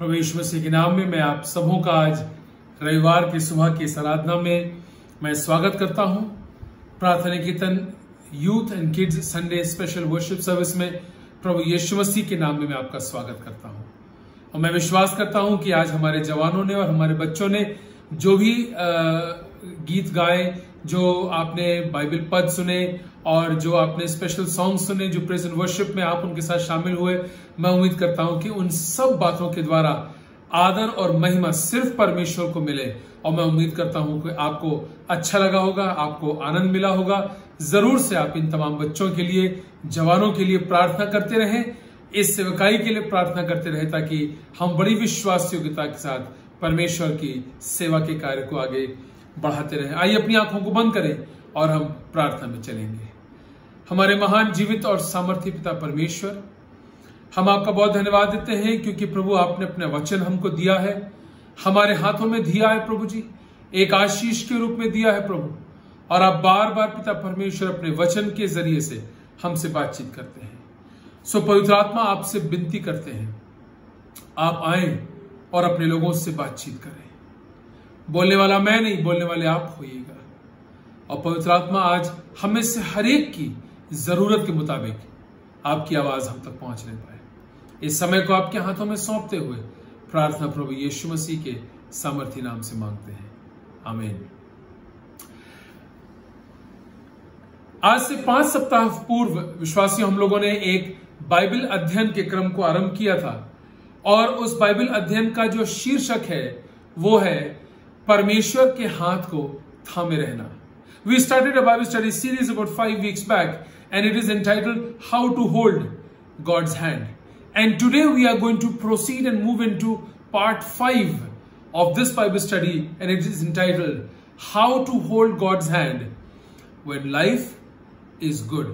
प्रभु यीशु मसीह के नाम में मैं आप सबों का आज रविवार की सुबह की आराधना में मैं स्वागत करता हूँ। प्रार्थना कीर्तन, youth and kids Sunday special worship service में प्रभु यीशु मसीह के नाम में मैं आपका स्वागत करता हूँ। और मैं विश्वास करता हूँ कि आज हमारे जवानों ने और हमारे बच्चों ने जो भी गीत गाए, जो आपने बाइबल पद सुने और जो आपने स्पेशल सॉन्ग सुने, जो प्रेजेंट वर्शिप में आप उनके साथ शामिल हुए, मैं उम्मीद करता हूँ कि उन सब बातों के द्वारा आदर और महिमा सिर्फ़ परमेश्वर को मिले। और मैं उम्मीद करता हूँ कि आपको अच्छा लगा होगा, आपको आनंद मिला होगा। ज़रूर से आप इन तमाम बच्चों के लिए, जवानों के लिए प्रार्थना करते रहें, इस सेवकाई के लिए प्रार्थना करते रहे, ताकि हम बड़ी विश्वास योग्यता के साथ परमेश्वर की सेवा के कार्य को आगे बढ़ाते रहे। आइए अपनी आँखों को बंद करें और हम प्रार्थना में चलेंगे। हमारे महान जीवित और सामर्थ्य पिता परमेश्वर, हम आपका बहुत धन्यवाद देते हैं क्योंकि प्रभु आपने अपना वचन हमको दिया है। हमारे हाथों में दिया है प्रभु जी, एक आशीष के रूप में दिया है प्रभु, और आप बार बार पिता परमेश्वर अपने वचन के ज़रिए से हमसे बातचीत करते हैं। सो पवित्र आत्मा आपसे विनती करते हैं, आप आए और अपने लोगों से बातचीत करें। बोलने वाला मैं नहीं, बोलने वाले आप होइएगा। और पवित्र आत्मा आज हमें से हरेक की ज़रूरत के मुताबिक आपकी आवाज़ हम तक पहुँचने पाए। इस समय को आपके हाथों में सौंपते हुए प्रार्थना प्रभु यीशु मसीह के सामर्थ्य नाम से मांगते हैं। आमीन। आज से पाँच सप्ताह पूर्व विश्वासी हम लोगों ने एक बाइबल अध्ययन के क्रम को आरंभ किया था और उस बाइबल अध्ययन का जो शीर्षक है, वो है परमेश्वर के हाथ को थामे रहना। We started a Bible study series about five weeks back it is entitled how to hold God's hand and today we are going to proceed and move into part five of this Bible study, and it is entitled How to Hold God's Hand When Life is Good.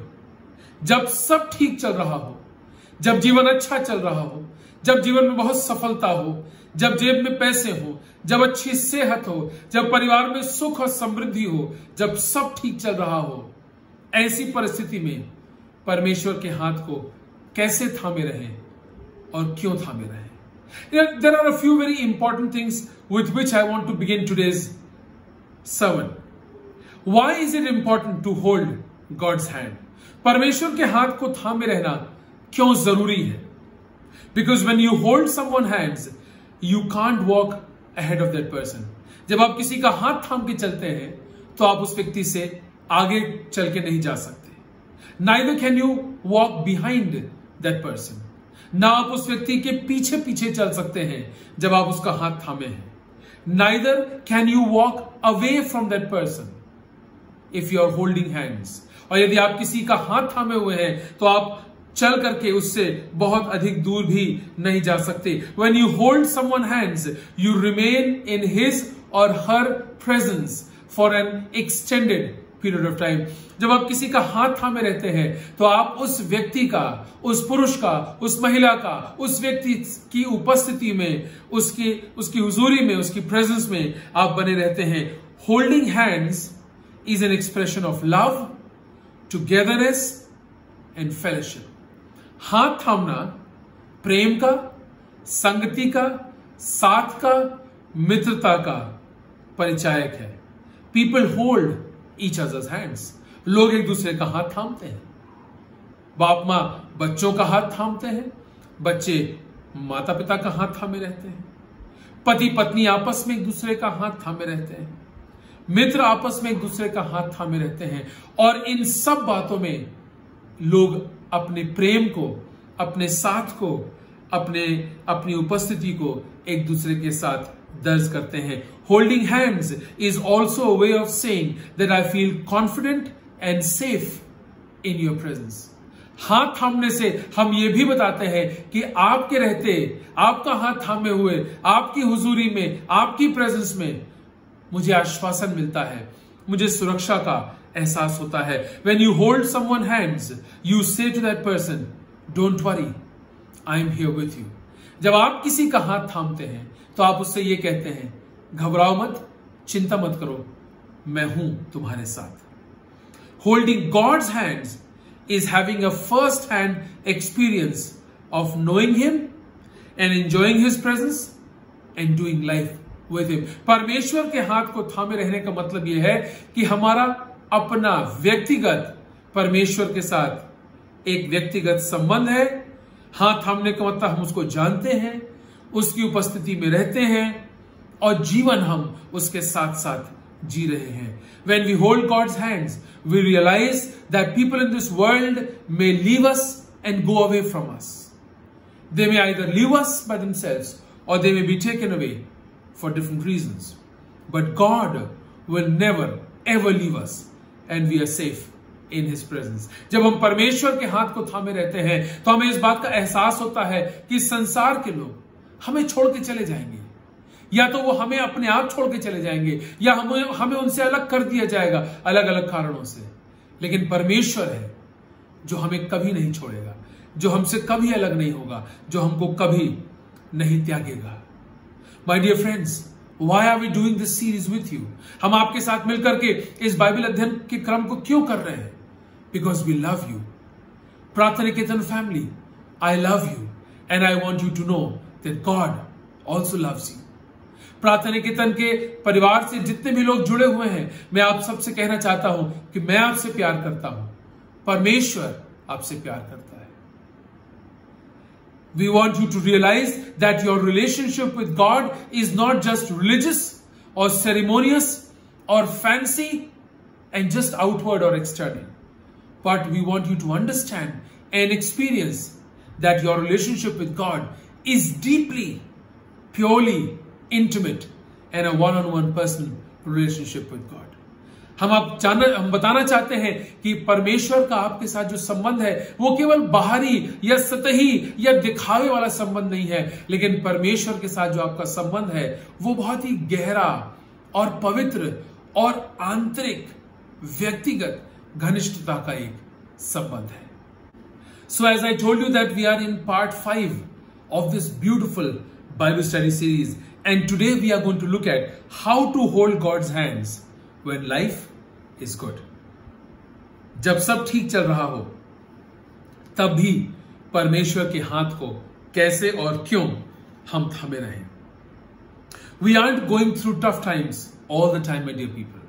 जब सब ठीक चल रहा हो जब जीवन अच्छा चल रहा हो जब जीवन में बहुत सफलता हो जब जेब में पैसे हो जब अच्छी सेहत हो जब परिवार में सुख और समृद्धि हो जब सब ठीक चल रहा हो ऐसी परिस्थिति में परमेश्वर के हाथ को कैसे थामे रहें और क्यों थामे रहें there are a few very important things with which I want to begin today's sermon. Why is it important to hold God's hand? परमेश्वर के हाथ को थामे रहना क्यों ज़रूरी है because when you hold someone hands you can't walk ahead of that person जब आप किसी का हाथ थाम के चलते हैं तो आप उस व्यक्ति से आगे चल के नहीं जा सकते। Neither can you walk behind that person ना आप उस व्यक्ति के पीछे पीछे चल सकते हैं, जब आप उसका हाथ थामे हैं। Neither can you walk away from that person if you are holding hands और यदि आप किसी का हाथ थामे हुए हैं तो आप चल करके उससे बहुत अधिक दूर भी नहीं जा सकते। When you hold someone hands you remain in his or her presence for an extended period of time, जब आप किसी का हाथ थामे रहते हैं तो आप उस व्यक्ति का, उस पुरुष का, उस महिला का, उस व्यक्ति की उपस्थिति में, उसकी उसकी हुजूरी में, उसकी प्रेजेंस में आप बने रहते हैं। Holding hands is an expression of love togetherness and fellowship हाथ थामना, प्रेम का, संगति का, साथ का, मित्रता का परिचायक है। People hold each others hands लोग एक दूसरे का हाथ थामते हैं। बाप माँ बच्चों का हाथ थामते हैं। बच्चे माता पिता का हाथ थामे रहते हैं। पति पत्नी आपस में एक दूसरे का हाथ थामे रहते हैं। मित्र आपस में एक दूसरे का हाथ थामे रहते हैं। और इन सब बातों में लोग अपने प्रेम को, अपने साथ को, अपने, अपनी उपस्थिति को एक दूसरे के साथ दर्ज करते हैं। Holding hands is also way of saying that I feel confident and safe in your presence हाथ थामने से हम ये भी बताते हैं कि आपके रहते, आपका हाथ थामे हुए, आपकी हुजूरी में, आपकी प्रेजेंस में मुझे आश्वासन मिलता है, मुझे सुरक्षा का एहसास होता है। When you hold someone hands you say to that person don't worry I am here with you जब आप किसी का हाथ थामते हैं तो आप उससे ये कहते हैं, घबराओ मत, चिंता मत करो, मैं हूँ तुम्हारे साथ holding God's hands is having a first hand experience of knowing Him and enjoying His presence and doing life with Him. परमेश्वर के हाथ को थामे रहने का मतलब यह है कि हमारा अपना व्यक्तिगत परमेश्वर के साथ एक व्यक्तिगत संबंध है हाथ थामने का मतलब हम उसको जानते हैं उसकी उपस्थिति में रहते हैं और जीवन हम उसके साथ साथ जी रहे हैं when we hold God's hands we realise that people in this world may leave us and go away from us they may either leave us by themselves or they may be taken away for different reasons. But God will never, ever leave us and we are safe in his presence. जब हम परमेश्वर के हाथ को थामे रहते हैं तो हमें इस बात का एहसास होता है कि संसार के लोग हमें छोड़ के चले जाएँगे। या तो वो हमें अपने आप छोड़ के चले जाएँगे, या हमें हमें उनसे अलग कर दिया जाएगा अलग अलग कारणों से। लेकिन परमेश्वर है जो हमें कभी नहीं छोड़ेगा, जो हमसे कभी अलग नहीं होगा, जो हमको कभी नहीं त्यागेगा। My dear friends why are we doing this series with you हम आपके साथ मिलकर के इस बाइबल अध्ययन के क्रम को क्यों कर रहे हैं? Because we love you Prarthniketan family I love you and I want you to know that God also loves you प्रार्थना कीर्तन के परिवार से जितने भी लोग जुड़े हुए हैं, मैं आप सबसे कहना चाहता हूँ कि मैं आपसे प्यार करता हूँ। परमेश्वर आपसे प्यार करता है। We want you to realise that your relationship with God is not just religious or ceremonious or fancy and just outward or external but we want you to understand and experience that your relationship with God is deeply, purely intimate and a one-on-one personal relationship with God. हम आप जानना हम बताना चाहते हैं कि परमेश्वर का आपके साथ जो संबंध है वो केवल बाहरी या सतही या दिखावे वाला संबंध नहीं है लेकिन परमेश्वर के साथ जो आपका संबंध है वो बहुत ही गहरा और पवित्र और आंतरिक व्यक्तिगत घनिष्ठता का एक संबंध है so as I told you that we are in part five of this beautiful Bible study series and today we are going to look at how to hold God's hands when life is good. जब सब ठीक चल रहा हो, तब भी परमेश्वर के हाथ को कैसे और क्यों हम थमे रहे? We are going through tough times all the time my dear people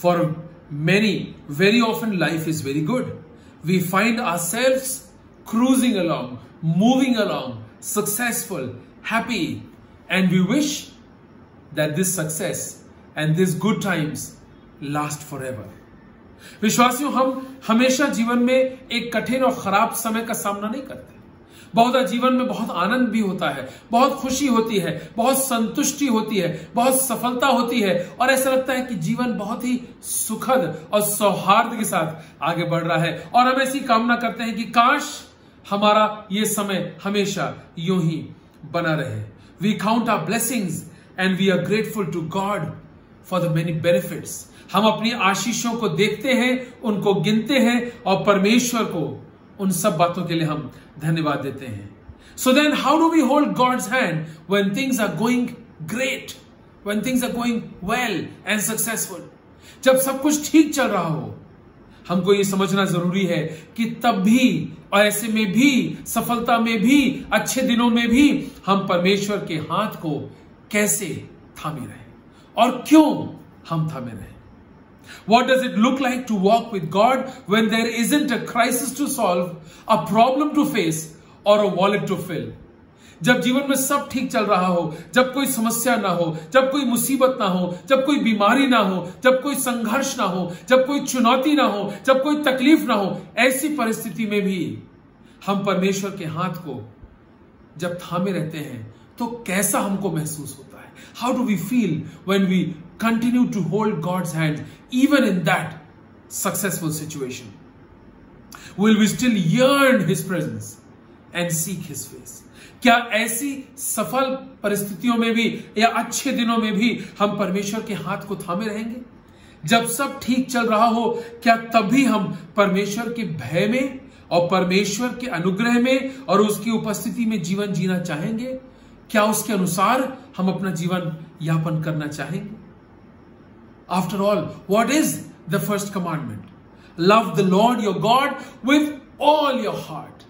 for many very often life is very good we find our self cruising moving along successful happy and we wish that this success and these good times last forever. विश्वासियों, हम हमेशा जीवन में एक कठिन और खराब समय का सामना नहीं करते बहुत जीवन में बहुत आनंद भी होता है, बहुत खुशी होती है, बहुत संतुष्टि होती है, बहुत सफलता होती है, और ऐसा लगता है कि जीवन बहुत ही सुखद और सौहार्द के साथ आगे बढ़ रहा है और हम ऐसी कामना करते हैं कि काश हमारा ये समय हमेशा यूँ ही बना रहे। We count our blessings and we are grateful to God for the many benefits हम अपनी आशीषों को देखते हैं, उनको गिनते हैं और परमेश्वर को उन सब बातों के लिए हम धन्यवाद देते हैं। So then how do we hold God's hand when things are going great when things are going well and successful जब सब कुछ ठीक चल रहा हो, हमको ये समझना ज़रूरी है कि तब भी और ऐसे में भी, सफलता में भी, अच्छे दिनों में भी हम परमेश्वर के हाथ को कैसे थामे रहे? और क्यों हम थामे रहे? What does it look like to walk with God when there isn't a crisis to solve a problem to face or a wallet to fill जब जीवन में सब ठीक चल रहा हो, जब कोई समस्या ना हो, जब कोई मुसीबत ना हो, जब कोई बीमारी ना हो, जब कोई संघर्ष ना हो, जब कोई चुनौती ना हो, जब कोई तकलीफ़ ना हो, ऐसी परिस्थिति में भी हम परमेश्वर के हाथ को जब थामे रहते हैं तो कैसा हमको महसूस होता है how do we feel when we continue to hold God's hand even in that successful situation Will we still yearn His presence and seek His face? क्या ऐसी सफल परिस्थितियों में भी या अच्छे दिनों में भी हम परमेश्वर के हाथ को थामे रहेंगे? जब सब ठीक चल रहा हो, क्या तभी हम परमेश्वर के भय में और परमेश्वर के अनुग्रह में और उसकी उपस्थिति में जीवन जीना चाहेंगे? क्या उसके अनुसार हम अपना जीवन यापन करना चाहेंगे? After all what is the first commandment love the Lord your God with all your heart.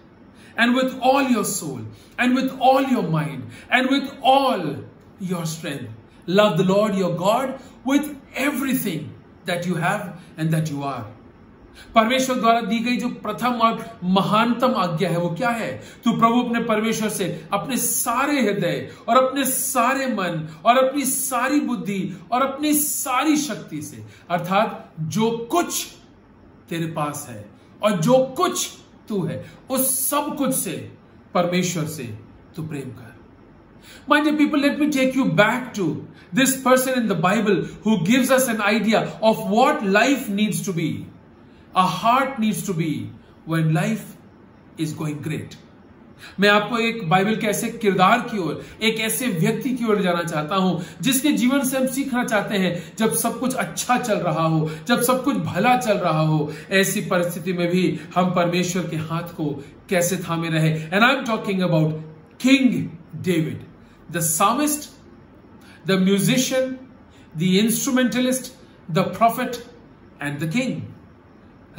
And with all your soul and with all your mind and with all your strength. Love the Lord your God with everything that you have and that you are. परमेश्वर द्वारा दी गई जो प्रथम और महानतम आज्ञा है वो क्या है तू प्रभु अपने परमेश्वर से अपने सारे हृदय और अपने सारे मन और अपनी सारी बुद्धि और अपनी सारी शक्ति से अर्थात जो कुछ तेरे पास है और जो कुछ तू है, उस सब कुछ से, परमेश्वर से तू प्रेम कर। My dear people let me take you back to this person in the Bible who gives us an idea of what life needs to be a heart needs to be when life is going great मैं आपको एक Bible के ऐसे किरदार की ओर, एक ऐसे व्यक्ति की ओर जाना चाहता हूँ, जिसके जीवन से हम सीखना चाहते हैं, जब सब कुछ अच्छा चल रहा हो, जब सब कुछ भला चल रहा हो, ऐसी परिस्थिति में भी हम परमेश्वर के हाथ को कैसे थामे रहे। And I am talking about King David the psalmist the musician the instrumentalist the prophet and the king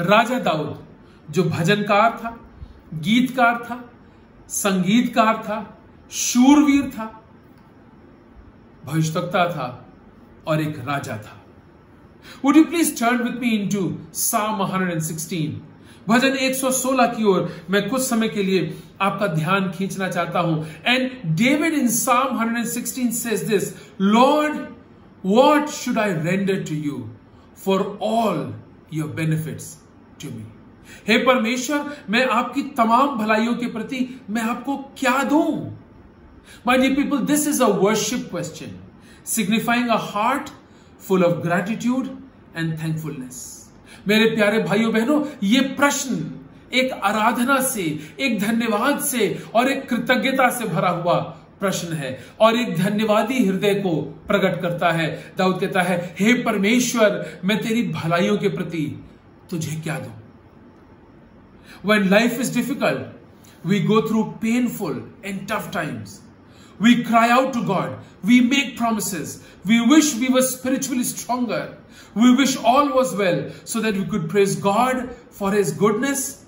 राजा दाऊद, जो भजनकार था, गीतकार था संगीतकार था, शूरवीर था भविष्यता था और एक राजा था। Would you please turn with me into Psalm 116 भजन 116 की ओर मैं कुछ समय के लिए आपका ध्यान खींचना चाहता हूँ। And David in Psalm 116 says this Lord what should I render to you for all your benefits to me हे परमेश्वर, मैं आपकी तमाम भलाइयों के प्रति, मैं आपको क्या दू? My dear people this is a worship question signifying a heart full of gratitude and thankfulness मेरे प्यारे भाइयों, बहनों, ये प्रश्न एक आराधना से, एक धन्यवाद से और एक कृतज्ञता से भरा हुआ प्रश्न है और एक धन्यवादी हृदय को प्रकट करता है, दाऊद कहता है, हे परमेश्वर, मैं तेरी भलाइयों के प्रति तुझे क्या दूँ? When life is difficult, we go through painful and tough times. We cry out to God. We make promises. We wish we were spiritually stronger. We wish all was well so that we could praise God for His goodness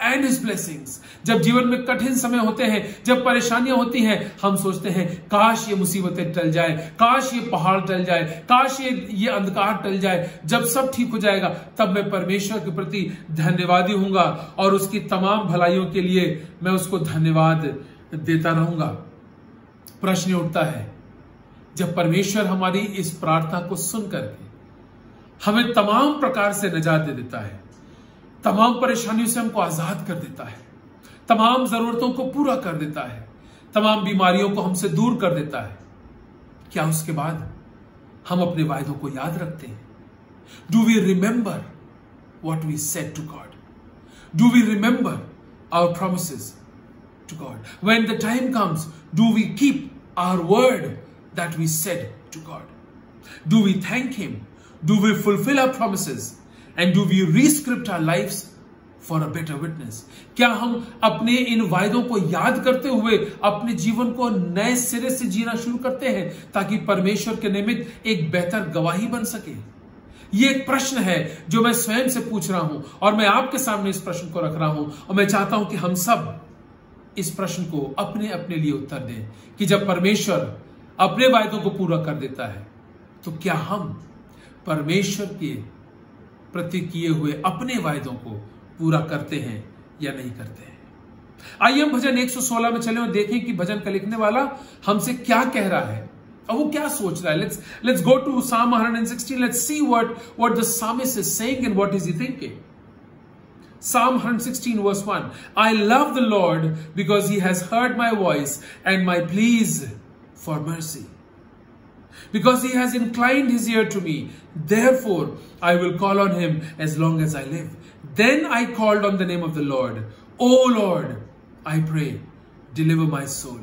and his blessings जब जीवन में कठिन समय होते हैं, जब परेशानियाँ होती हैं, हम सोचते हैं, काश ये मुसीबतें टल जाए, काश ये पहाड़ टल जाए, काश ये ये अंधकार टल जाए। जब सब ठीक हो जाएगा, तब मैं परमेश्वर के प्रति धन्यवादी हूँगा और उसकी तमाम भलाइयों के लिए मैं उसको धन्यवाद देता रहूँगा। प्रश्न उठता है, जब परमेश्वर हमारी इस प्रार्थना को सुन करके हमें तमाम प्रकार से नजात दे देता है तमाम परेशानियों से हमको आज़ाद कर देता है। तमाम जरूरतों को पूरा कर देता है। तमाम बीमारियों को हमसे दूर कर देता है। क्या उसके बाद हम अपने वायदों को याद रखते हैं? Do we remember what we said to God do we remember our promise to God when the time comes do we keep our word that we said to God do we thank him do we fulfil our promise and do we rescript our life for a better witness क्या हम अपने इन वायदों को याद करते हुए अपने जीवन को नए सिरे से जीना शुरू करते हैं ताकि परमेश्वर के निमित्त एक बेहतर गवाही बन सके? ये एक प्रश्न है जो मैं स्वयं से पूछ रहा हूँ और मैं आपके सामने इस प्रश्न को रख रहा हूँ और मैं चाहता हूँ कि हम सब इस प्रश्न को अपने अपने लिए उत्तर दें कि जब परमेश्वर अपने वायदों को पूरा कर देता है तो क्या हम परमेश्वर के प्रति किए हुए अपने वायदों को पूरा करते हैं या नहीं करते हैं। आइए हम भजन 116 में चले और देखें कि भजन का लिखने वाला हमसे क्या कह रहा है। और वो क्या सोच रहा है? Let's let's go to Psalm 116 let's see what what the psalmist is saying and what is he thinking Psalm 116 verse 1 I love the Lord because he has heard my voice and my pleas for mercy. Because he has inclined his ear to me. Therefore, I will call on him as long as I live. Then I called on the name of the Lord. O Lord, I pray, deliver my soul.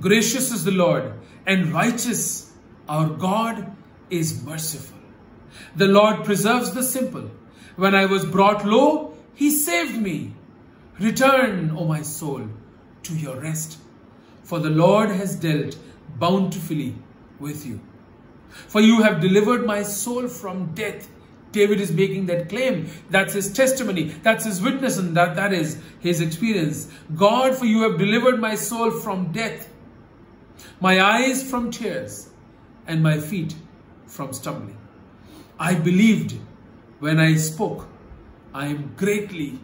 Gracious is the Lord and righteous. Our God is merciful. The Lord preserves the simple. When I was brought low, he saved me. Return, O my soul, to your rest. For the Lord has dealt bountifully with you. For you have delivered my soul from death David is making that claim. That's his testimony. That's his witness, and that, that is his experience. God, for you have delivered my soul from death, my eyes from tears, and my feet from stumbling. I believed when I spoke, I am greatly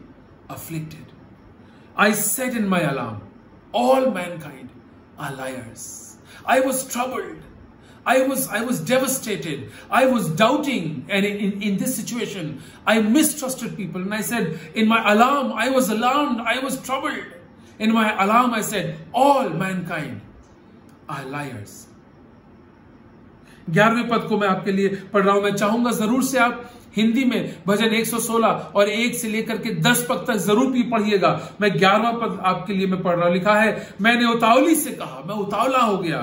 afflicted. I said in my alarm, all mankind are liars. I was troubled. I was, I was devastated. I was doubting. And in, in, in, this situation, I mistrusted people. And I said, in my alarm, I was alarmed. I was troubled. In my alarm, I said, all mankind are liars. ग्यारहवें पद को मैं आपके लिए पढ़ रहा हूँ मैं चाहूँगा ज़रूर से आप हिंदी में भजन 116 और एक से लेकर के 10 पद तक ज़रूर भी पढ़िएगा मैं ग्यारहवा पद आपके लिए मैं पढ़ रहा लिखा है मैंने उतावली से कहा मैं उतावला हो गया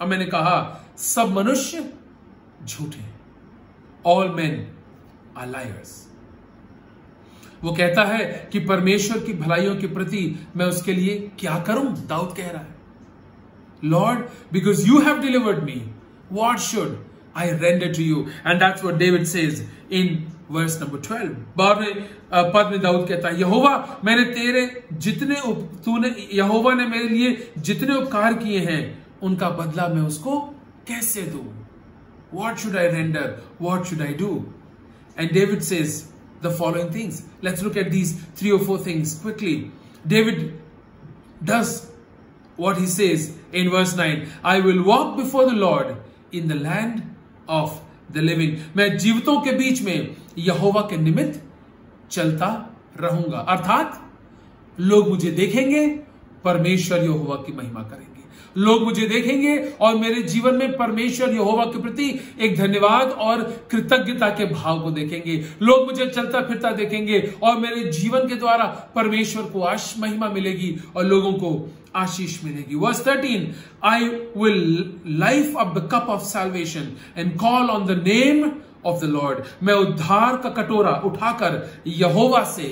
और मैंने कहा सब मनुष्य झूठे ऑल मैन आर वो कहता है कि परमेश्वर की भलाइयों के प्रति मैं उसके लिए क्या करूँ? दाऊद कह रहा है। Lord because you have delivered me what should I render to you and that's what David says in verse number 12. बारहवें पद में दाऊद कहता है, यहोवा, मैंने तेरे जितने तूने, यहोवा ने मेरे लिए जितने उपकार किए हैं, उनका बदला मैं उसको कैसे दो? What should I render what should I do and David say the following things let's look at these three or four things quickly David does what he says in verse nine I will walk before the Lord in the land of the living मैं जीवितों के बीच में यहोवा के निमित्त चलता रहूँगा। अर्थात लोग मुझे देखेंगे, परमेश्वर यहोवा की महिमा करेंगे। लोग मुझे देखेंगे और मेरे जीवन में परमेश्वर यहोवा के प्रति एक धन्यवाद और कृतज्ञता के भाव को देखेंगे। लोग मुझे चलता फिरता देखेंगे और मेरे जीवन के द्वारा परमेश्वर को आश महिमा मिलेगी और लोगों को आशीष मिलेगी। Verse 13 I will lift of the cup of salvation and call on the name of the Lord मैं उद्धार का कटोरा उठाकर यहोवा से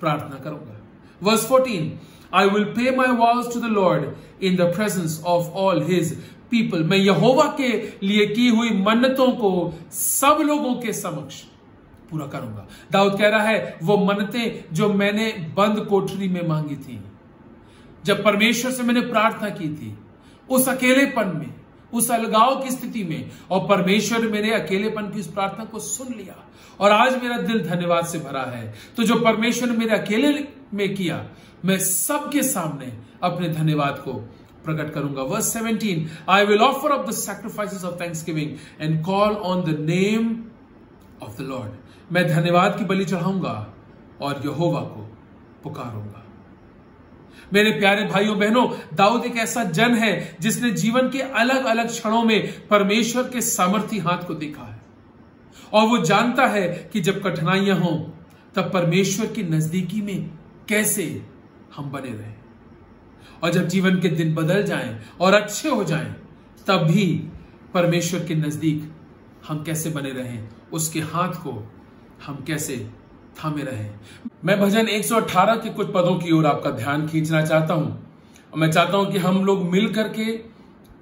प्रार्थना करूँगा। Verse 14 I will pay my vows to the Lord in the presence of all his people मैं यहोवा के लिए की हुई मन्नतों को सब लोगों के समक्ष पूरा करूँगा। दाऊद कह रहा है, वो मन्नतें जो मैंने बंद कोठरी में मांगी थी, जब परमेश्वर से मैंने प्रार्थना की थी, उस अकेलेपन में, उस अलगाव की स्थिति में, और परमेश्वर मेरे अकेलेपन की उस प्रार्थना को सुन लिया, और आज मेरा दिल धन्यवाद से भरा है। तो जो परमेश्वर मेरे अकेले में किया। मैं सबके सामने अपने धन्यवाद को प्रकट करूँगा। Verse 17 I will offer up the sacrifices of thanksgiving and call on the name of the Lord मैं धन्यवाद की बलि चढ़ाऊँगा और यहोवा को पुकारूँगा। मेरे प्यारे भाइयों, बहनों, दाऊद एक ऐसा जन है जिसने जीवन के अलग अलग क्षणों में परमेश्वर के सामर्थ्य हाथ को देखा है। और वो जानता है कि जब कठिनाइयाँ हो, तब परमेश्वर की नजदीकी में कैसे हम बने रहें? और जब जीवन के दिन बदल जाएँ और अच्छे हो जाएँ तब भी परमेश्वर के नज़दीक हम कैसे बने रहें? उसके हाथ को हम कैसे थामे रहे? मैं भजन 118 के कुछ पदों की ओर आपका ध्यान खींचना चाहता हूँ। और मैं चाहता हूँ कि हम लोग मिल करके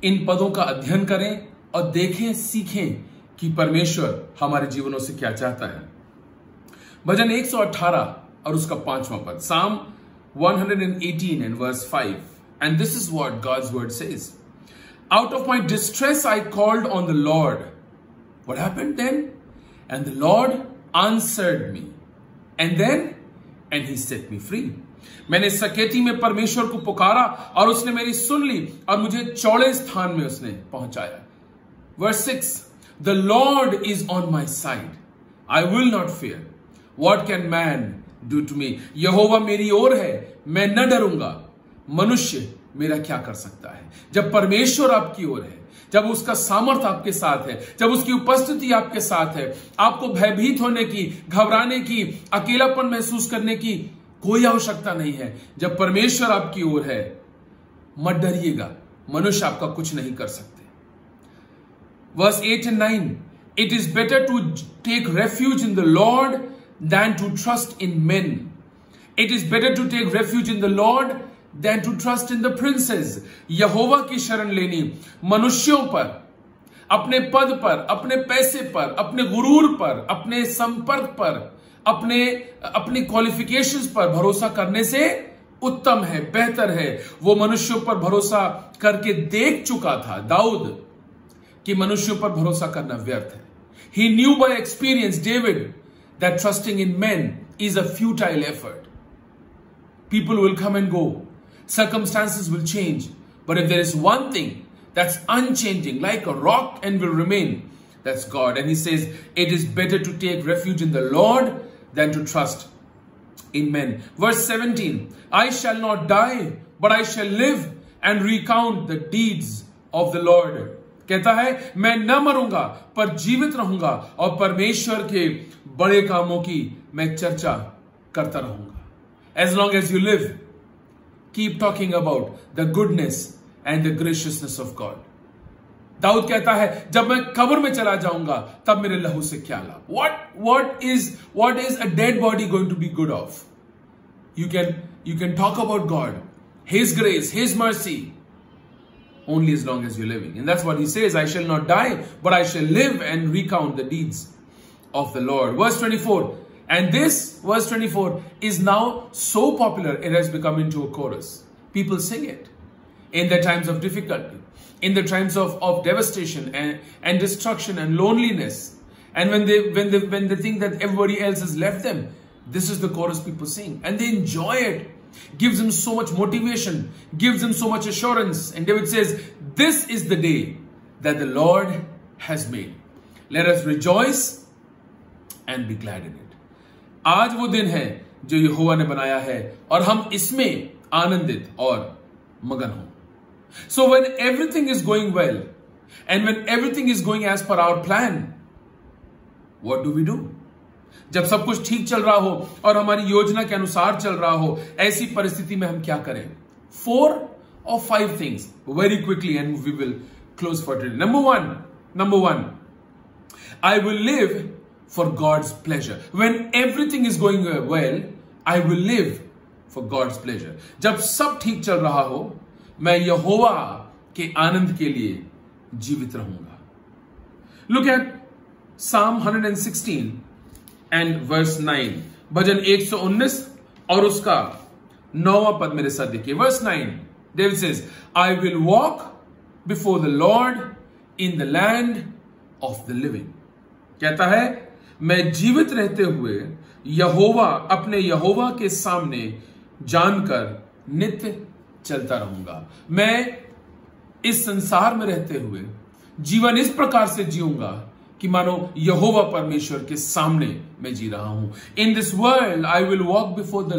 इन पदों का अध्ययन करें और देखें, सीखें कि परमेश्वर हमारे जीवनों से क्या चाहता है। भजन 118 और उसका पांचवा पद। Psalm 118 and verse 5 and this is what God's word says out of my distress I called on the Lord what happened then and the Lord answered me and then and he set me free मैंने सकेती में परमेश्वर को पुकारा और उसने मेरी सुन ली और मुझे चौड़े स्थान में उसने पहुँचाया। Verse six the Lord is on my side I will not fear what can man do to me यहोवा मेरी ओर है, मैं न डरूँगा। मनुष्य मेरा क्या कर सकता है? जब परमेश्वर आपकी ओर है, जब उसका सामर्थ्य आपके साथ है, जब उसकी उपस्थिति आपके साथ है, आपको भयभीत होने की, घबराने की, अकेलापन महसूस करने की कोई आवश्यकता नहीं है। जब परमेश्वर आपकी ओर है, मत डरिएगा। मनुष्य आपका कुछ नहीं कर सकते। Verse eight and nine, it is better to take refuge in the Lord than to trust in men it is better to take refuge in the Lord than to trust in the princes यहोवा की शरण लेनी मनुष्यों पर अपने पद पर, अपने पैसे पर, अपने गुरूर पर, अपने संपर्क पर, अपने, अपनी क्वालिफिकेशंस पर भरोसा करने से उत्तम है, बेहतर है। वो मनुष्यों पर भरोसा करके देख चुका था दाऊद कि मनुष्यों पर भरोसा करना व्यर्थ है। He knew by experience David that trusting in men is a futile effort. People will come and go. Circumstances will change. But if there is one thing that's unchanging, like a rock and will remain, that's God. And he says, it is better to take refuge in the Lord than to trust in men. Verse 17, I shall not die, but I shall live and recount the deeds of the Lord. कहता है, मैं न मरूँगा, पर जीवित रहूँगा और परमेश्वर के बड़े कामों की मैं चर्चा करता रहूँगा। As long as you live keep talking about the goodness and the graciousness of God Dawood कहता है, जब मैं कब्र में चला जाऊँगा, तब मेरे लहू से क्या लाभ? What what is what is a dead body going to be good of you can you can talk about God his grace his mercy only as long as you're living. And that's what he says I shall not die, but I shall live and recount the deeds of the Lord. Verse 24. And this, verse 24, is now so popular it has become into a chorus. People sing it in the times of difficulty in the times of, of devastation and, and destruction and loneliness. And when they when they when they think that everybody else has left them, this is the chorus people sing. And they enjoy it Gives them so much motivation, gives them so much assurance. And David says, This is the day that the Lord has made. Let us rejoice and be glad in it. आज वो दिन है जो यहोवा ने बनाया है और हम इसमें आनंदित और मगन हों So when everything is going well and when everything is going as per our plan, what do we do? जब सब कुछ ठीक चल रहा हो और हमारी योजना के अनुसार चल रहा हो, ऐसी परिस्थिति में हम क्या करें? फोर और five things very quickly and we will close for today number one number one I will live for God's pleasure when everything is going well I will live for God's pleasure जब सब ठीक चल रहा हो, मैं यहोवा के आनंद के लिए जीवित रहूँगा। लुक एट साम 116 एंड वर्स 9 भजन 119 और उसका नौवा पद मेरे साथ देखिए। Verse 9 David says I will walk before the Lord in the land of the living कहता है, मैं जीवित रहते हुए यहोवा, अपने यहोवा के सामने जानकर नित्य चलता रहूँगा। मैं इस संसार में रहते हुए, जीवन इस प्रकार से जीऊँगा कि मानो यहोवा परमेश्वर के सामने मैं जी रहा हूँ। In this world I will walk before the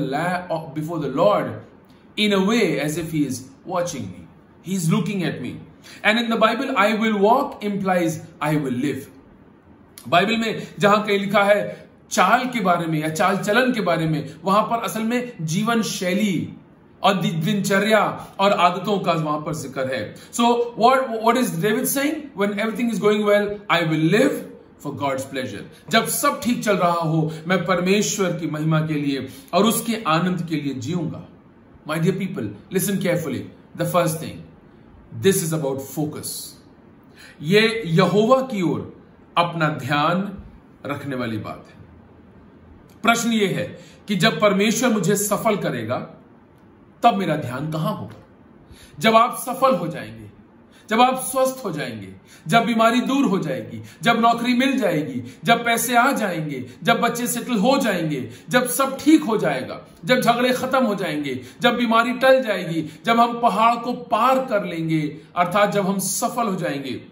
before the Lord in a way as if he is watching me he is looking at me and in the Bible I will walk implies I will live Bible में जहाँ कहीं लिखा है, चाल के बारे में या चाल चलन के बारे में, वहाँ पर असल में जीवन शैली और दिनचर्या और आदतों का वहाँ पर ज़िक्र है। So what what is David saying when everything is going well I will live for God's pleasure जब सब ठीक चल रहा हो, मैं परमेश्वर की महिमा के लिए और उसके आनंद के लिए जीऊँगा। My dear people listen carefully the first thing this is about focus ये यहोवा की ओर अपना ध्यान रखने वाली बात है। प्रश्न यह है कि जब परमेश्वर मुझे सफल करेगा तब मेरा ध्यान कहाँ होगा? जब आप सफल हो जाएँगे, जब आप स्वस्थ हो जाएँगे, जब बीमारी दूर हो जाएगी, जब नौकरी मिल जाएगी, जब पैसे आ जाएँगे, जब बच्चे सेटल हो जाएँगे, जब सब ठीक हो जाएगा, जब झगड़े खत्म हो जाएँगे, जब बीमारी टल जाएगी, जब हम पहाड़ को पार कर लेंगे, अर्थात जब हम सफल हो जाएँगे,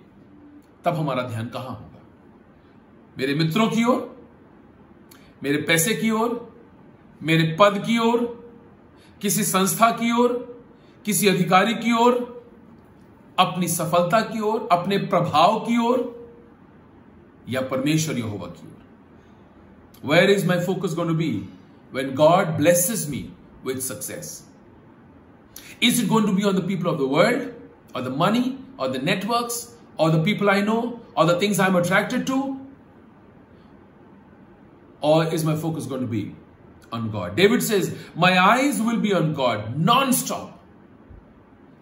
तब हमारा ध्यान कहाँ होगा? मेरे मित्रों की ओर, मेरे पैसे की ओर, मेरे पद की ओर किसी संस्था की ओर, किसी अधिकारी की ओर, अपनी सफलता की ओर, अपने प्रभाव की ओर, या परमेश्वर यहोवा की ओर। Where is my focus gone to be when God blesses me with success is it going to be on the people of the world और द मनी और the networks or the people I know, or the things I'm attracted to? Or is my focus going to be on God. David says, My eyes will be on God non-stop.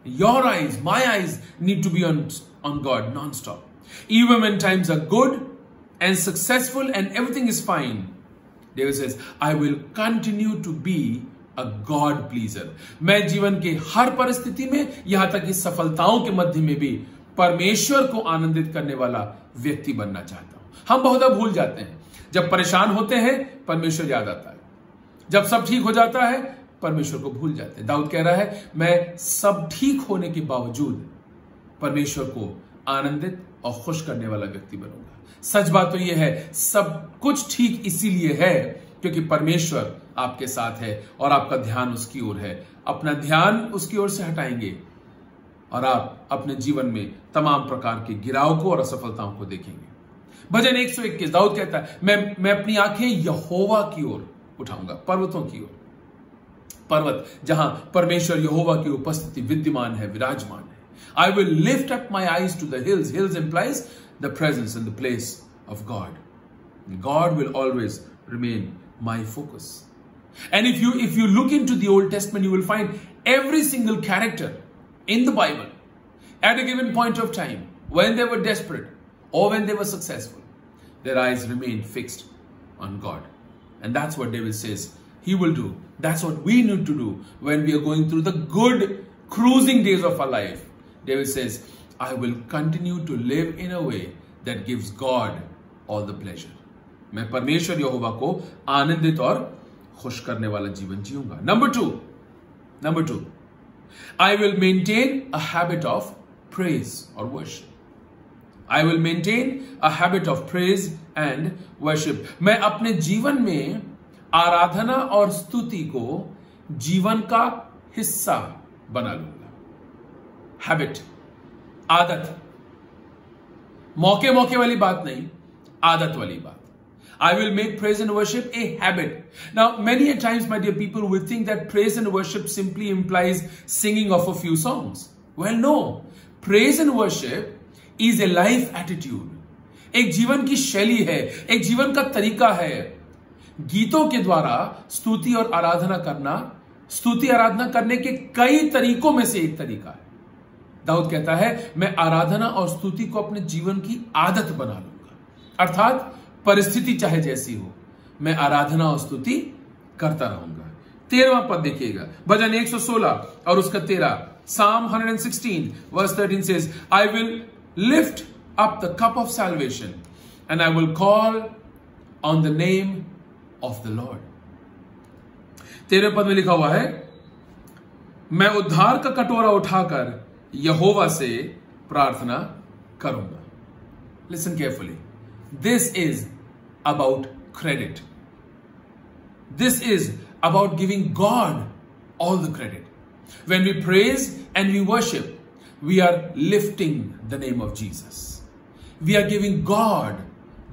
Your eyes, my eyes need to be on, on God non-stop. Even when times are good and successful and everything is fine, David says, I will continue to be a God pleaser. मैं जीवन के हर परिस्थिति में यहाँ तक कि सफलताओं के मध्य में भी परमेश्वर को आनंदित करने वाला व्यक्ति बनना चाहता हूँ हम बहुत भूल जाते हैं जब परेशान होते हैं परमेश्वर याद आता है जब सब ठीक हो जाता है, परमेश्वर को भूल जाते हैं। दाऊद कह रहा है, मैं सब ठीक होने के बावजूद परमेश्वर को आनंदित और खुश करने वाला व्यक्ति बनूँगा। सच बात तो यह है, सब कुछ ठीक इसीलिए है क्योंकि परमेश्वर आपके साथ है और आपका ध्यान उसकी ओर है। अपना ध्यान उसकी ओर से हटाएँगे और आप अपने जीवन में तमाम प्रकार के गिराव को और असफलताओं को देखेंगे। भजन 121 दाऊद कहता है, मैं मैं अपनी आँखें यहोवा की ओर उठाऊँगा। पर्वतों की ओर। पर्वत, जहाँ परमेश्वर यहोवा की उपस्थिति विद्यमान है, विराजमान है। I will lift up my eyes to the hills implies the presence in the place of God God will always remain my focus and if you if you look into the Old Testament you will find every single character in the Bible at a given point of time when they're desperate और when they're successful their eyes remain fixed on God And that's what David says he will do. That's what we need to do when we are going through the good cruising days of our life. David says, I will continue to live in a way that gives God all the pleasure. मैं परमेश्वर यहोवा को आनंदित और खुश करने वाला जीवन जीऊंगा number two number two I will maintain a habit of praise और worship I will maintain a habit of praise and worship मैं अपने जीवन में आराधना और स्तुति को जीवन का हिस्सा बना लूंगा हैबिट आदत मौके मौके वाली बात नहीं आदत वाली बात I will make praise and worship a habit. Now, many a times, my dear people, we think that praise and worship simply implies singing of a few songs. Well, no. Praise and worship is a life attitude एक जीवन की शैली है, एक जीवन का तरीका है। गीतों के द्वारा स्तुति और आराधना करना, स्तुति आराधना करने के कई तरीकों में से एक तरीका है। दाऊद कहता है, मैं आराधना और स्तुति को अपने जीवन की आदत बना लूँगा। अर्थात, परिस्थिति चाहे जैसी हो, मैं आराधना और स्तुति करता रहूँगा। तेरहवा पद देखिएगा। भजन 116 और उसका तेरह, Psalm 116 verse 13 says, I will lift up the cup of salvation, and I will call on the name of the Lord तेरे पद में लिखा हुआ है, मैं उद्धार का कटोरा उठाकर यहोवा से प्रार्थना करूँगा. Listen carefully this is about credit this is about giving God all the credit when we praise and we worship We are lifting the name of Jesus we are giving God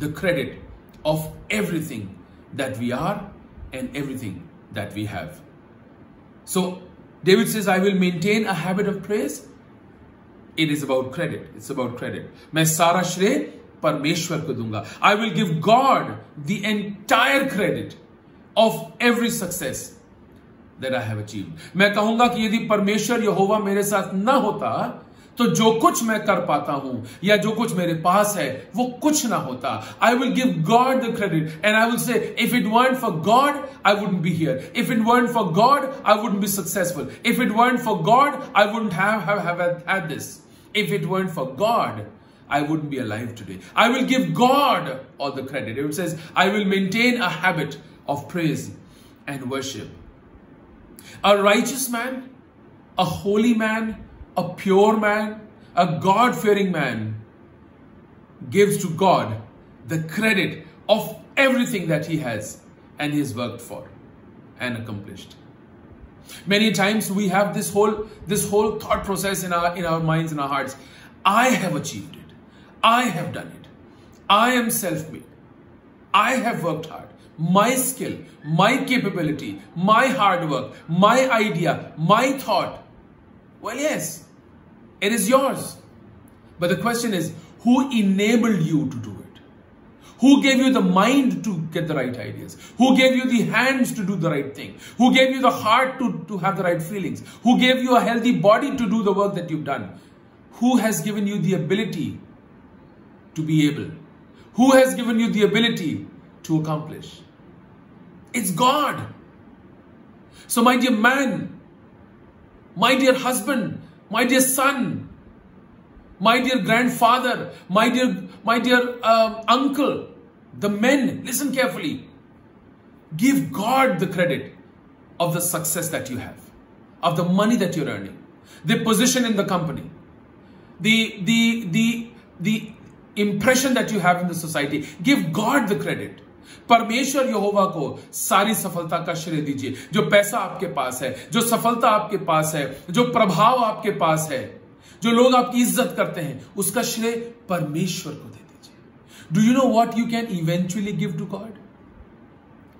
the credit of everything that we are and everything that we have. So David says, I will maintain a habit of praise. It is about credit. It's about credit. मैं सारा श्रेय परमेश्वर को दूंगा I will give God the entire credit of every success that I have achieved. मैं कहूँगा कि यदि परमेश्वर यहोवा मेरे साथ न होता तो जो कुछ मैं कर पाता हूँ या जो कुछ मेरे पास है वो कुछ ना होता I will give God the credit and I will say if it weren't for God I would be here if it weren't for God I would be successful if it weren't for God I would have this if it weren't for God I wouldn't be alive today. I will give God all the credit. It says, I will maintain a habit of praise and worship. A righteous man, a holy man, a pure man, a God fearing man, gives to God the credit of everything that he has and he has worked for and accomplished. Many times we have this whole this whole thought process in our in our minds and our hearts. I have achieved it. I have done it. I am self-made. I have worked hard. My skill, my capability, my hard work, my idea, my thought. Well, yes, it is yours. But the question is, who enabled you to do it? Who gave you the mind to get the right ideas? Who gave you the hands to do the right thing? Who gave you the heart to, to have the right feelings? Who gave you a healthy body to do the work that you've done? Who has given you the ability to be able? Who has given you the ability to accomplish? It's God. So, my dear man, my dear husband, my dear son, my dear grandfather, my dear, my dear uh, uncle, the men, listen carefully. Give God the credit of the success that you have, of the money that you're earning, the position in the company, the the the the impression that you have in the society. Give God the credit. परमेश्वर यहोवा को सारी सफलता का श्रेय दीजिए। जो पैसा आपके पास है, जो सफलता आपके पास है, जो प्रभाव आपके पास है, जो लोग आपकी इज़्ज़त करते हैं, उसका श्रेय परमेश्वर को दे दीजिए। Do you know what you can eventually give to God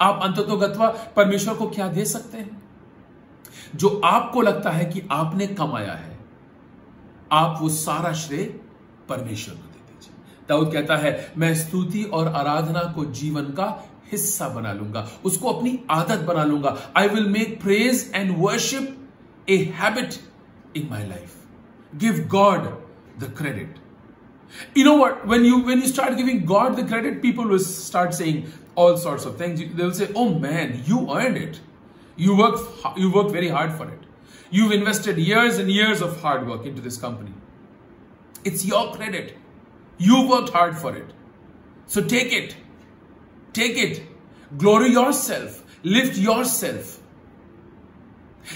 आप अंततोगत्वा परमेश्वर को क्या दे सकते हैं? जो आपको लगता है कि आपने कमाया है, आप वो सारा श्रेय परमेश्वर को दाऊद कहता है, मैं स्तुति और आराधना को जीवन का हिस्सा बना लूँगा, उसको अपनी आदत बना लूँगा। I will make praise and worship a habit in my life give God the credit you know what when you when you start giving God the credit people will start say all sorts of things say oh man you earn it you work you work very hard for it you invested years and years of hard work into this company it's your credit you worked hard for it so take it take it glory yourself lift yourself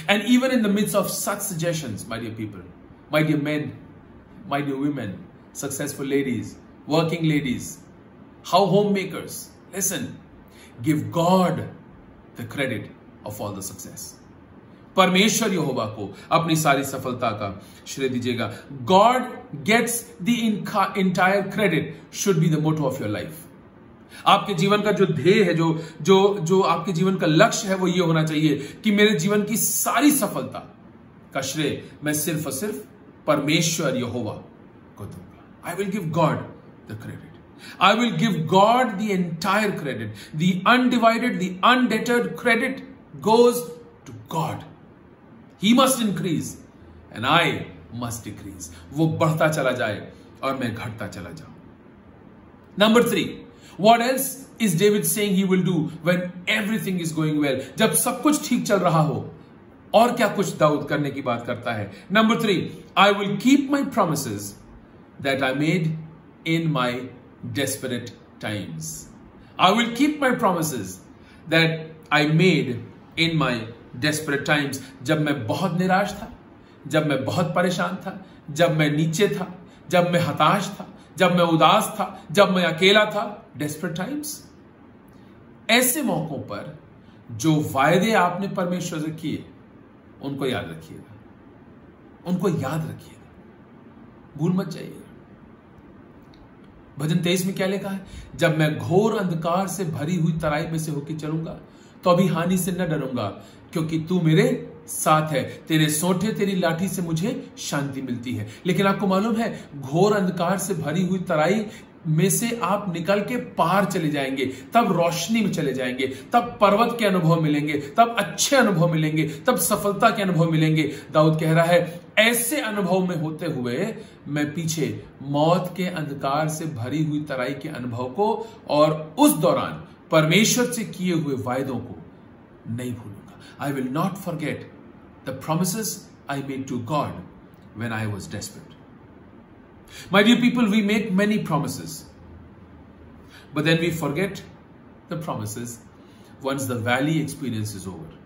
and even in the midst of such suggestions my dear people my dear men my dear women successful ladies, working ladies, how homemakers. Listen, give God the credit of all the success. परमेश्वर यहोवा को अपनी सारी सफलता का श्रेय दीजिएगा God gets the entire credit should be the motto of your life आपके जीवन का जो ध्येय है जो जो जो आपके जीवन का लक्ष्य है वो ये होना चाहिए कि मेरे जीवन की सारी सफलता का श्रेय मैं सिर्फ़ और सिर्फ़ परमेश्वर यहोवा को दूँगा I will give God the credit. I will give God the entire credit. The undivided, the undeterred credit goes to God. He must increase and I must decrease. वो बढ़ता चला जाए और मैं घटता चला जाऊँ. Number three, what else is David saying he will do when everything is going well? जब सब कुछ ठीक चल रहा हो और क्या कुछ दाऊद करने की बात करता है number three I will keep my promise that I made in my desperate times. I will keep my promises that I made in my desperate times जब मैं बहुत निराश था, जब मैं बहुत परेशान था, जब मैं नीचे था, जब मैं हताश था, जब मैं उदास था, जब मैं अकेला था डेस्परेट टाइम्स ऐसे मौकों पर जो वायदे आपने परमेश्वर से किए, उनको याद रखिएगा। उनको याद रखिएगा। भूल मत जाइएगा भजन तेईस में क्या लिखा है? जब मैं घोर अंधकार से भरी हुई तराई में से होकर चलूँगा तो अभी हानि से न डरूँगा, क्योंकि तू मेरे साथ है। तेरे सोठे, तेरी लाठी से मुझे शांति मिलती है। लेकिन आपको मालूम है, घोर अंधकार से भरी हुई तराई में से आप निकल के पार चले जाएँगे, तब रोशनी में चले जाएँगे, तब पर्वत के अनुभव मिलेंगे, तब अच्छे अनुभव मिलेंगे, तब सफलता के अनुभव मिलेंगे। दाऊद कह रहा है, ऐसे अनुभव में होते हुए मैं पीछे मौत के अंधकार से भरी हुई तराई के अनुभव को और उस दौरान परमेश्वर से किए हुए वायदों को नहीं भूलूँगा। I will not forget the promise I made to God when I was desperate my dear people we make many promise but then we forget the promise once the valley experience is over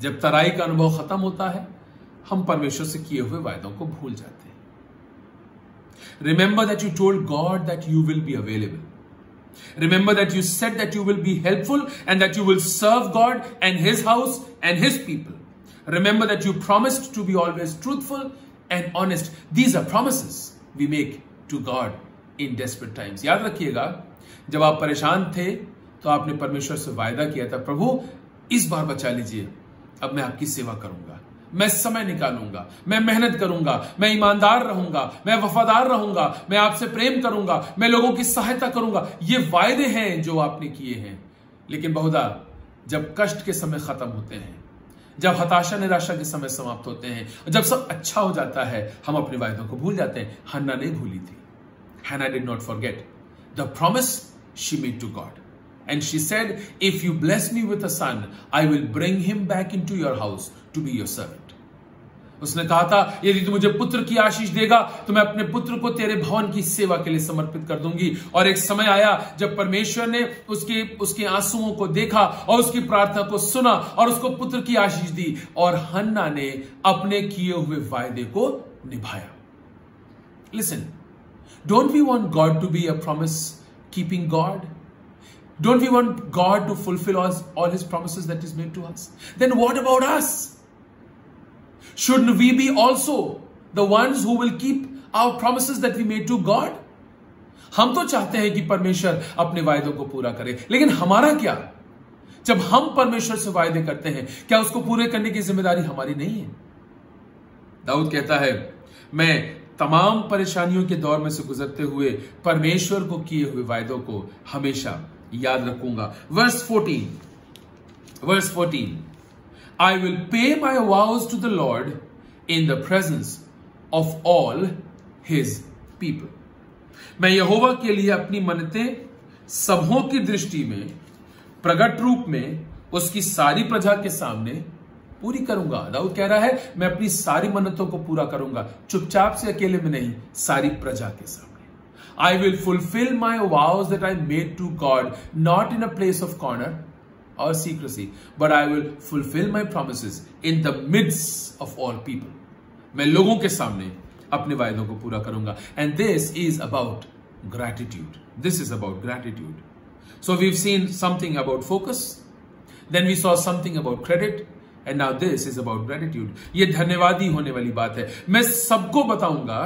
जब तराई का अनुभव खत्म होता है, हम परमेश्वर से किए हुए वायदों को भूल जाते हैं। Remember that you told God that you will be available Remember that you said that you will be helpful and that you will serve God and His house and His people. Remember that you promised to be always truthful and honest. These are promises. We make to God in desperate times याद रखिएगा जब आप परेशान थे तो आपने परमेश्वर से वायदा किया था प्रभु इस बार बचा लीजिए अब मैं आपकी सेवा करूंगा मैं समय निकालूँगा मैं मेहनत करूँगा मैं ईमानदार रहूँगा मैं वफादार रहूँगा मैं आपसे प्रेम करूँगा मैं लोगों की सहायता करूँगा। ये वायदे हैं जो आपने किए हैं। लेकिन बहुधा जब कष्ट के समय खत्म होते हैं जब हताशा निराशा के समय समाप्त होते हैं जब सब अच्छा हो जाता है हम अपने वायदों को भूल जाते हैं। हन्ना नहीं भूली थी। Hannah did not forget the promise she made to God. And she said, If you bless me with a son, I will bring him back into your house to be your servant. उसने कहा था यदि तू मुझे पुत्र की आशीष देगा तो मैं अपने पुत्र को तेरे भवन की सेवा के लिए समर्पित कर दूँगी और एक समय आया जब परमेश्वर ने उसके उसके आंसुओं को देखा और उसकी प्रार्थना को सुना और उसको पुत्र की आशीष दी और हन्ना ने अपने किए हुए वायदे को निभाया listen don't we want God to be a promise keeping God we want God to fulfill all, all His promises that He's made to us? Then what about us? Shouldn't we be also the ones who will keep our promises that we made to God? हम तो चाहते हैं कि परमेश्वर अपने वायदों को पूरा करे। लेकिन हमारा क्या? जब हम परमेश्वर से वायदे करते हैं, क्या उसको पूरे करने की ज़िम्मेदारी हमारी नहीं है? दाऊद कहता है, मैं तमाम परेशानियों के दौर में से गुजरते हुए परमेश्वर को किए हुए वायदों को हमेशा याद रखूँगा। Verse 14 verse 14 I will pay my vows to the Lord in the presence of all his people. मैं यहोवा के लिए अपनी मनतें सबों की दृष्टि में प्रकट रूप में, उसकी सारी प्रजा के सामने पूरी करूँगा। दाऊद कह रहा है, मैं अपनी सारी मन्नतों को पूरा करूँगा। चुपचाप से अकेले में नहीं, सारी प्रजा के सामने। I will fulfil my vows that I made to God not in a place of corner or secrecy, but I will fulfill my promises in the midst of all people. मैं लोगों के सामने अपने वायदों को पूरा करूँगा। And this is about gratitude this is about gratitude so we seen something about focus then we saw something about credit and now this is about gratitude ये धन्यवादी होने वाली बात है। मैं सबको बताऊँगा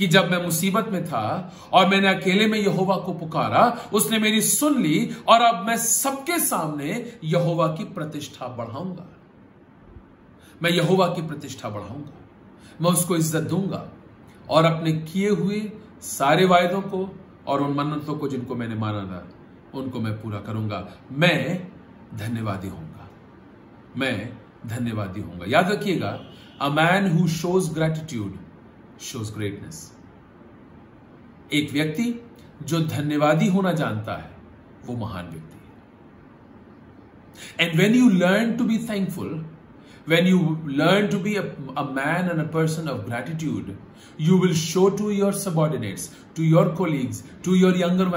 कि जब मैं मुसीबत में था और मैंने अकेले में यहोवा को पुकारा, उसने मेरी सुन ली और अब मैं सबके सामने यहोवा की प्रतिष्ठा बढ़ाऊँगा। मैं यहोवा की प्रतिष्ठा बढ़ाऊँगा। मैं उसको इज़्ज़त दूँगा और अपने किए हुए सारे वायदों को और उन मन्नतों को जिनको मैंने माना था, उनको मैं पूरा करूँगा। मैं धन्यवादी होऊँगा। मैं धन्यवादी होऊँगा। याद रखिएगा a man who shows gratitude shows greatness एक व्यक्ति जो धन्यवादी होना जानता है वो महान व्यक्ति है and when you learn to be thankful when you learn to be a, a, man and a person of gratitude, you will show to your subordinates, to your colleagues, to your younger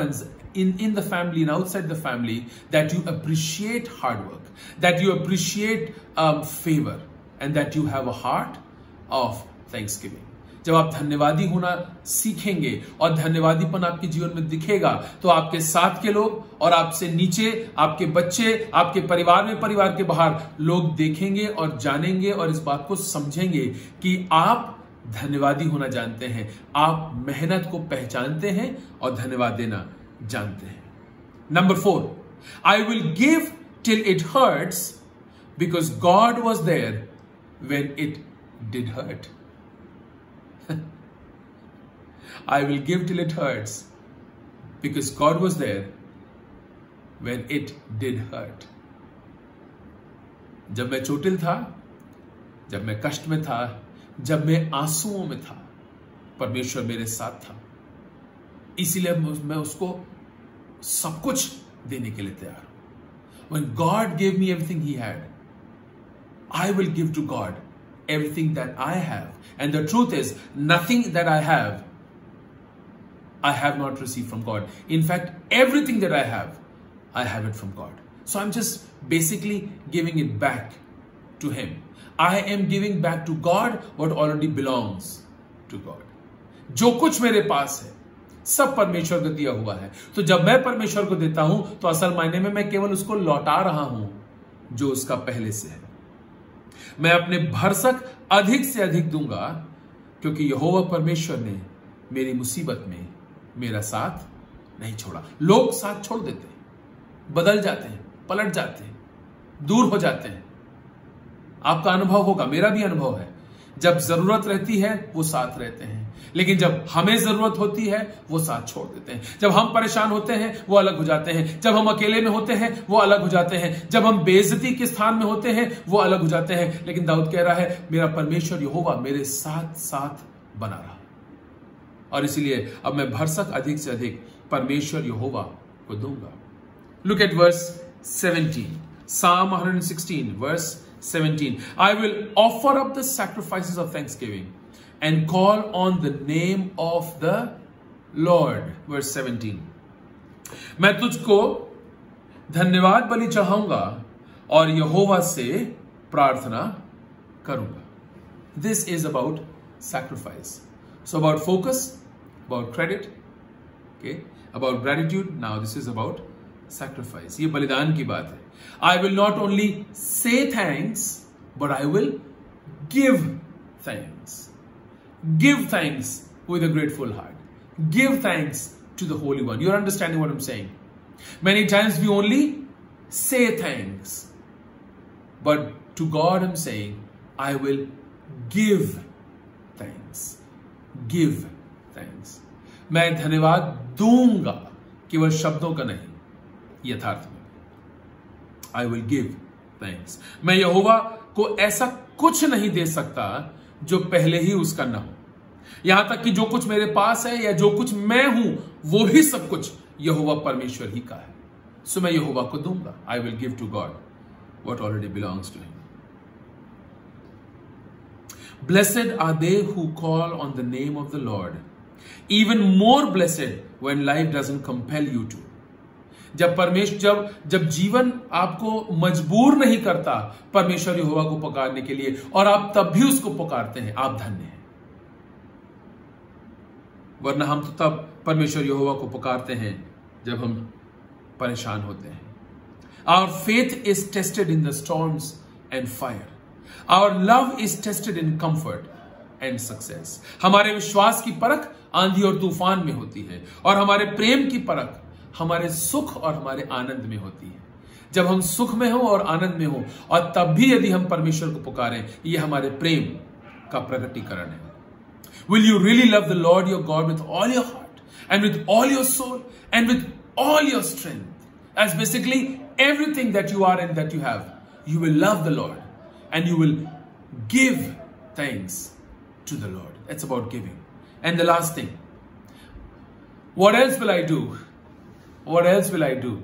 in, in the family and outside the family that you appreciate hard work, that you appreciate um, favor, and that you have a heart of thanksgiving. जब आप धन्यवादी होना सीखेंगे और धन्यवादीपन आपके जीवन में दिखेगा तो आपके साथ के लोग और आपसे नीचे, आपके बच्चे, आपके परिवार में परिवार के बाहर लोग देखेंगे और जानेंगे और इस बात को समझेंगे कि आप धन्यवादी होना जानते हैं। आप मेहनत को पहचानते हैं और धन्यवाद देना जानते हैं। Number four I will give till it hurts because God was there when it did hurt I will give till it hurts, because God was there when it did hurt. जब मैं चोटिल था, जब मैं कष्ट में था, जब मैं आंसुओं में था, परमेश्वर मेरे साथ था इसीलिए मैं उसको सब कुछ देने के लिए तैयार हूँ one God gave me everything he had I will give to God everything that I have. And the truth is, nothing that I have I have not received from God. In fact, everything that I have, I have it from God. So I'm just basically giving it back to Him. I am giving back to God what already belongs to God. जो कुछ मेरे पास है सब परमेश्वर को दिया हुआ है तो जब मैं परमेश्वर को देता हूं तो असल मायने में मैं केवल उसको लौटा रहा हूं जो उसका पहले से है मैं अपने भरसक अधिक से अधिक दूँगा, क्योंकि यहोवा परमेश्वर ने मेरी मुसीबत में मेरा साथ नहीं छोड़ा। लोग साथ छोड़ देते हैं, बदल जाते हैं, पलट जाते हैं, दूर हो जाते हैं। आपका अनुभव होगा, मेरा भी अनुभव है। जब ज़रूरत रहती है, वो साथ रहते हैं। लेकिन जब हमें ज़रूरत होती है, वो साथ छोड़ देते हैं। जब हम परेशान होते हैं, वो अलग हो जाते हैं। जब हम अकेले में होते हैं, वो अलग हो जाते हैं। जब हम बेजती के स्थान में होते हैं, वो अलग हो जाते हैं। लेकिन दाऊद कह रहा है, मेरा परमेश्वर यहोवा मेरे साथ साथ बना रहा। और इसीलिए अब मैं भरसक अधिक से अधिक परमेश्वर यहोवा को दूँगा। Look at verse 17 Psalm 116 verse 17 I will offer up the sacrifices of thanksgiving. and call on the name of the Lord verse 17 मैं तुझको धन्यवाद बलि चढ़ाऊंगा और यहोवा से प्रार्थना करूंगा this is about sacrifice so about focus about credit okay about gratitude now this is about sacrifice ये बलिदान की बात है I will not only say thanks but I will give thanks Give thanks with a grateful heart give thanks to the Holy One. You're understanding what I'm saying. Many times we only say thanks. But to God, I'm saying, I will give thanks. Give thanks. मैं धन्यवाद दूंगा केवल शब्दों का नहीं यथार्थ में I will give thanks मैं यहोवा को ऐसा कुछ नहीं दे सकता जो पहले ही उसका ना हो यहाँ तक कि जो कुछ मेरे पास है या जो कुछ मैं हूँ, वो भी सब कुछ यहोवा परमेश्वर ही का है सो मैं यहोवा को दूँगा I will give to God what already belongs to him Blessed are they who call on the name of the Lord. Even more blessed when life doesn't compel you to. जब परमेश्वर जब जब जीवन आपको मजबूर नहीं करता परमेश्वर यहोवा को पुकारने के लिए, और आप तब भी उसको पुकारते हैं, आप धन्य हैं वरना हम तो तब परमेश्वर यहोवा को पुकारते हैं जब हम परेशान होते हैं। Our faith is tested in the storms and fire our love is tested in comfort and success हमारे विश्वास की परख आंधी और तूफ़ान में होती है और हमारे प्रेम की परख हमारे सुख और हमारे आनंद में होती है। जब हम सुख में हो और आनंद में हो और तब भी यदि हम परमेश्वर को पुकारें, ये हमारे प्रेम का प्रकटीकरण है। Will you really love the Lord your God with all your heart and with all your soul and with all your strength? As basically everything that you are and that you have. You will love the Lord and you will give thanks to the Lord. It's about giving. And the last thing. What else will I do? What else will I do?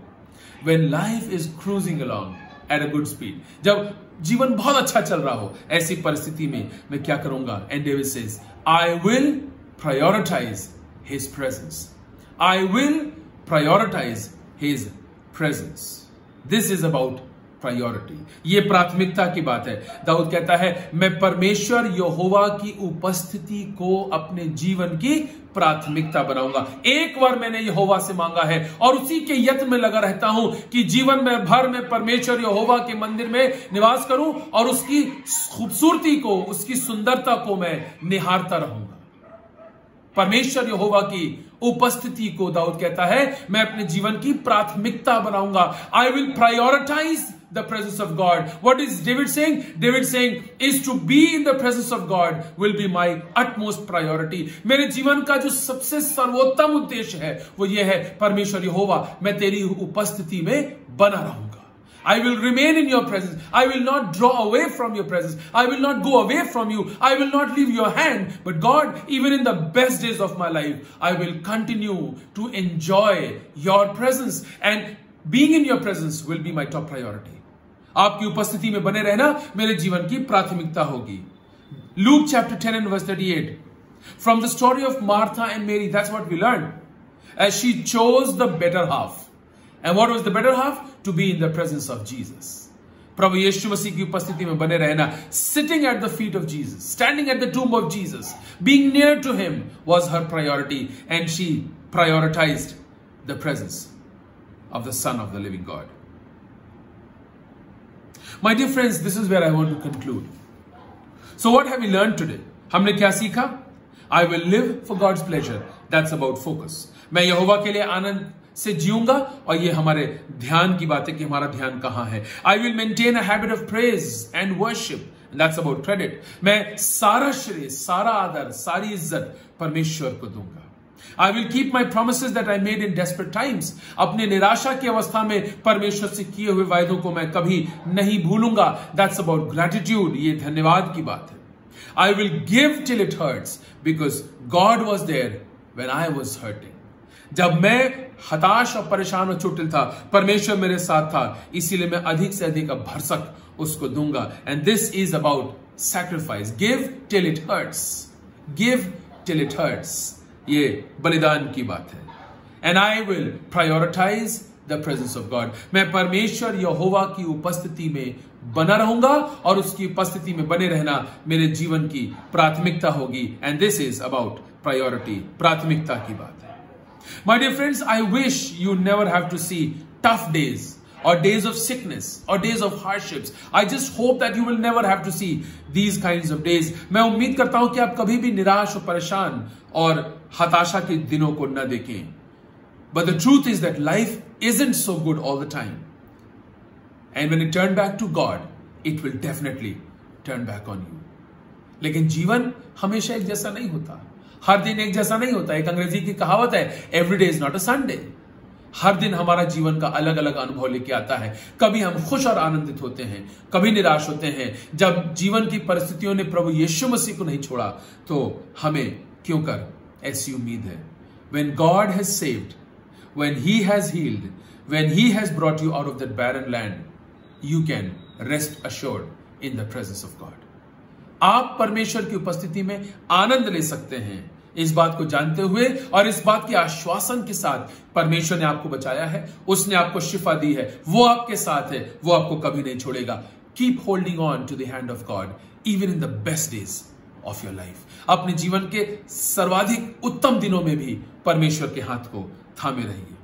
When life is cruising along at a good speed. जब जीवन बहुत अच्छा चल रहा हो ऐसी परिस्थिति में मैं क्या करूंगा and David says I will prioritize His presence. I will prioritize His presence. This is about priority ये प्राथमिकता की बात है। दाऊद कहता है, मैं परमेश्वर यहोवा की उपस्थिति को अपने जीवन की प्राथमिकता बनाऊँगा। एक बार मैंने यहोवा से मांगा है और उसी के यत्न में लगा रहता हूँ कि जीवन में, भर में परमेश्वर यहोवा के मंदिर में निवास करूँ और उसकी खूबसूरती को, उसकी सुंदरता को मैं निहारता रहूँगा। परमेश्वर यहोवा की उपस्थिति को दाऊद कहता है, मैं अपने जीवन की प्राथमिकता बनाऊँगा। I will prioritise the presence of God. What is David saying? David saying is to be in the presence of God will be my utmost priority. मेरे जीवन का जो सबसे सर्वोत्तम उद्देश्य है वो ये है परमेश्वर यहोवा मैं तेरी उपस्थिति में बना रहूंगा I will remain in your presence. I will not draw away from your presence. I will not go away from you. I will not leave your hand. But God, even in the best days of my life, I will continue to enjoy your presence. And being in your presence will be my top priority. आपकी उपस्थिति में बने रहना मेरे जीवन की प्राथमिकता होगी। Luke chapter ten and verse thirty eight. From the story of Martha and Mary that's what we learn as she chose the better half and what was the better half to be in the presence of Jesus प्रभु यीशु मसीह की उपस्थिति में बने रहना। Sitting at the feet of Jesus standing at the tomb of Jesus being near to him was her priority and she prioritised the presence of the Son of the living God. My dear friends, this is where I want to conclude. So what have we learned today? हमने क्या सीखा? I will live for God's pleasure. That's about focus. मैं यहोवा के लिए आनंद से जीऊँगा और ये हमारे ध्यान की बात है कि हमारा ध्यान कहाँ है I will maintain a habit of praise and worship that's about credit मैं सारा श्रेय सारा आदर सारी इज़्ज़त परमेश्वर को दूँगा I will keep my promise that I made in desperate times अपने निराशा की अवस्था में परमेश्वर से किए हुए वायदों को मैं कभी नहीं भूलूँगा। दैट्स अबाउट ग्रेटिट्यूड ये धन्यवाद की बात है। I will give till it hurts because God was there when I was hurting. जब मैं हताश और परेशान और चोटिल था, परमेश्वर मेरे साथ था, इसीलिए मैं अधिक से अधिक अब भरसक उसको दूँगा। And this is about sacrifice give till it hurts give till it hurts ये बलिदान की बात है and I will prioritise the presence of God मैं परमेश्वर यहोवा की उपस्थिति में बना रहूँगा और उसकी उपस्थिति में बने रहना मेरे जीवन की प्राथमिकता होगी and this is about priority प्राथमिकता की बात है my dear friends I wish you never have to see tough days or days of sickness or days of hardships. I just hope that you will never have to see these kinds of days. मैं उम्मीद करता हूँ कि आप कभी भी निराश और परेशान और हताशा के दिनों को न देखें। But the is that life is isn't so good all the time. And when you turn back to God, it will definitely turn back on you. लेकिन जीवन हमेशा एक जैसा नहीं होता। हर दिन एक जैसा नहीं होता। एक अंग्रेज़ी की कहावत है every day is not a Sunday हर दिन हमारा जीवन का अलग अलग अनुभव लेके आता है। कभी हम खुश और आनंदित होते हैं कभी निराश होते हैं। जब जीवन की परिस्थितियों ने प्रभु यीशु मसीह को नहीं छोड़ा तो हमें क्यों कर ऐसी उम्मीद है when God has saved when He has healed, when He has brought you out of that barren land, you can rest assured in the presence of God. आप परमेश्वर की उपस्थिति में आनंद ले सकते हैं इस बात को जानते हुए और इस बात के आश्वासन के साथ परमेश्वर ने आपको बचाया है उसने आपको शिफा दी है वो आपके साथ है वो आपको कभी नहीं छोड़ेगा। Keep holding on to the hand of God even in the best days of your life अपने जीवन के सर्वाधिक उत्तम दिनों में भी परमेश्वर के हाथ को थामे रहिए।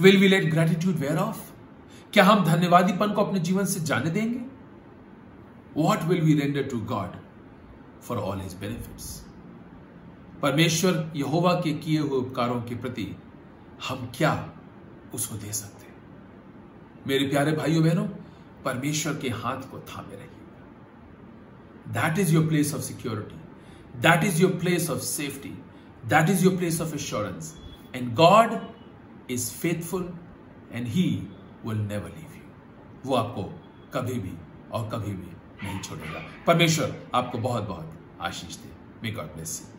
Will we let gratitude wear off क्या हम धन्यवादीपन को अपने जीवन से जाने देंगे? What will we render to God for all his benefits परमेश्वर यहोवा के किए हुए उपकारों के प्रति हम क्या उसको दे सकते हैं? मेरे प्यारे भाइयों बहनों परमेश्वर के हाथ को थामे रहिए। that is your place of security that is your place of safety that is your place of assurance and God is faithful and he will never leave you वो आपको कभी भी और कभी भी नहीं छोड़ेगा परमेश्वर आपको बहुत बहुत आशीष दे मे गॉड ब्लेस यू